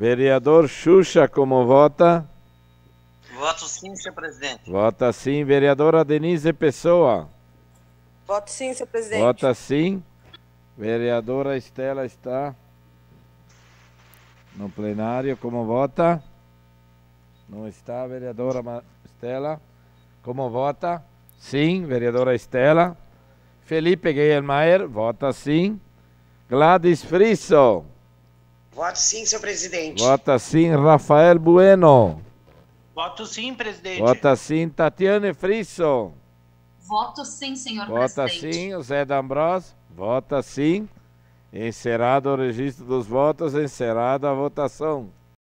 Vereador Xuxa, como vota? Voto sim, senhor presidente. Vota sim. Vereadora Denise Pessoa? Voto sim, senhor presidente. Vota sim. Vereadora Estela está no plenário. Como vota? Não está, vereadora Estela. Como vota? Sim, vereadora Estela. Felipe Guilhermeier, vota sim. Gladys Frisso, Voto sim, senhor presidente. vota sim. Rafael Bueno, Voto sim, presidente. vota sim. Tatiane Frisso, Voto sim, senhor vota presidente. sim. O Zé D'Ambros, vota sim. Encerrado o registro dos votos, encerrada a votação.